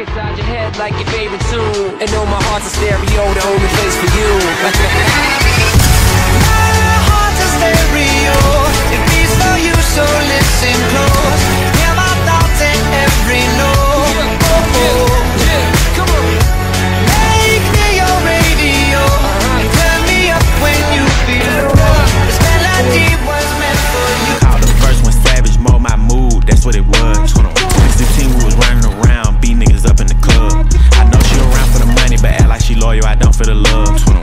inside your head like your favorite tune. And know my heart's a stereo, the only place for you. for the love.